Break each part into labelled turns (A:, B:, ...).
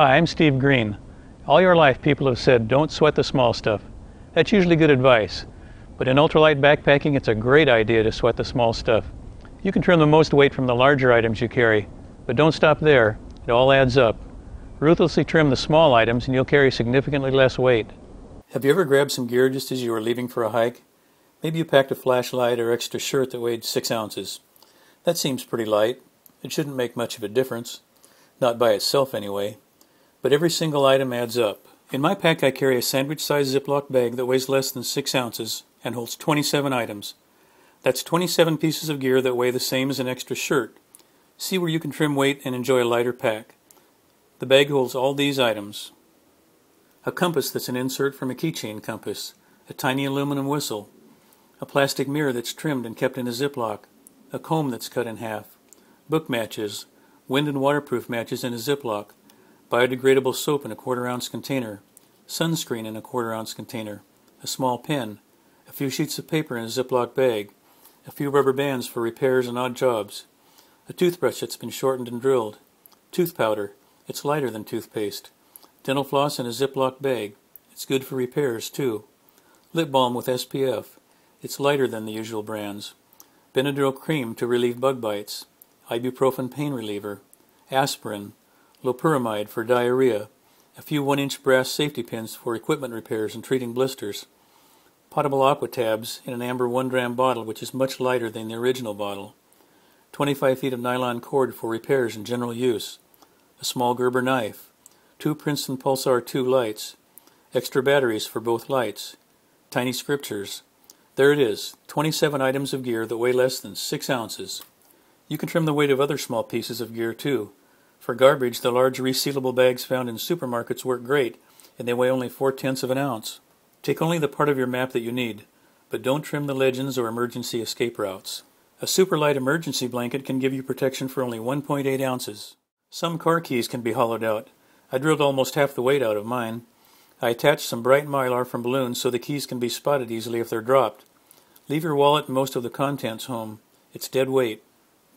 A: Hi, I'm Steve Green. All your life, people have said, don't sweat the small stuff. That's usually good advice. But in ultralight backpacking, it's a great idea to sweat the small stuff. You can trim the most weight from the larger items you carry, but don't stop there. It all adds up. Ruthlessly trim the small items and you'll carry significantly less weight.
B: Have you ever grabbed some gear just as you were leaving for a hike? Maybe you packed a flashlight or extra shirt that weighed six ounces. That seems pretty light. It shouldn't make much of a difference. Not by itself, anyway. But every single item adds up. In my pack, I carry a sandwich sized Ziploc bag that weighs less than six ounces and holds 27 items. That's 27 pieces of gear that weigh the same as an extra shirt. See where you can trim weight and enjoy a lighter pack. The bag holds all these items a compass that's an insert from a keychain compass, a tiny aluminum whistle, a plastic mirror that's trimmed and kept in a Ziploc, a comb that's cut in half, book matches, wind and waterproof matches in a Ziploc, biodegradable soap in a quarter ounce container, sunscreen in a quarter ounce container, a small pen, a few sheets of paper in a Ziploc bag, a few rubber bands for repairs and odd jobs, a toothbrush that's been shortened and drilled, tooth powder, it's lighter than toothpaste. Dental floss in a Ziploc bag. It's good for repairs, too. Lip balm with SPF. It's lighter than the usual brands. Benadryl cream to relieve bug bites. Ibuprofen pain reliever. Aspirin. Loperamide for diarrhea. A few 1 inch brass safety pins for equipment repairs and treating blisters. Potable aqua tabs in an amber 1 dram bottle, which is much lighter than the original bottle. 25 feet of nylon cord for repairs and general use a small Gerber knife, two Princeton Pulsar 2 lights, extra batteries for both lights, tiny scriptures. There it is, 27 items of gear that weigh less than 6 ounces. You can trim the weight of other small pieces of gear too. For garbage, the large resealable bags found in supermarkets work great, and they weigh only 4 tenths of an ounce. Take only the part of your map that you need, but don't trim the legends or emergency escape routes. A super light emergency blanket can give you protection for only 1.8 ounces. Some car keys can be hollowed out. I drilled almost half the weight out of mine. I attached some bright mylar from balloons so the keys can be spotted easily if they're dropped. Leave your wallet and most of the contents home. It's dead weight.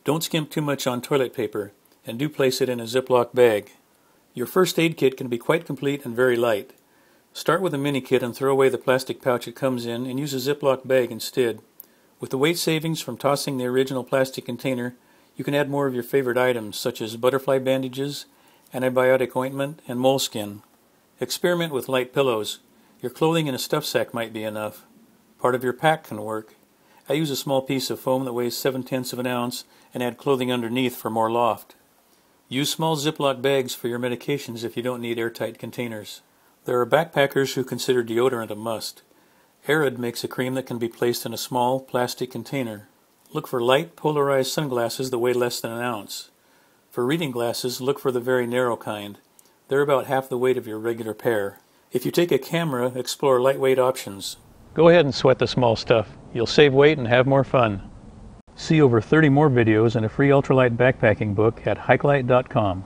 B: Don't skimp too much on toilet paper, and do place it in a Ziploc bag. Your first aid kit can be quite complete and very light. Start with a mini kit and throw away the plastic pouch it comes in and use a Ziploc bag instead. With the weight savings from tossing the original plastic container, you can add more of your favorite items, such as butterfly bandages, antibiotic ointment, and moleskin. Experiment with light pillows. Your clothing in a stuff sack might be enough. Part of your pack can work. I use a small piece of foam that weighs 7 tenths of an ounce and add clothing underneath for more loft. Use small Ziploc bags for your medications if you don't need airtight containers. There are backpackers who consider deodorant a must. Arrid makes a cream that can be placed in a small plastic container. Look for light polarized sunglasses that weigh less than an ounce. For reading glasses, look for the very narrow kind. They're about half the weight of your regular pair. If you take a camera, explore lightweight options.
A: Go ahead and sweat the small stuff. You'll save weight and have more fun. See over 30 more videos and a free ultralight backpacking book at hikelight.com.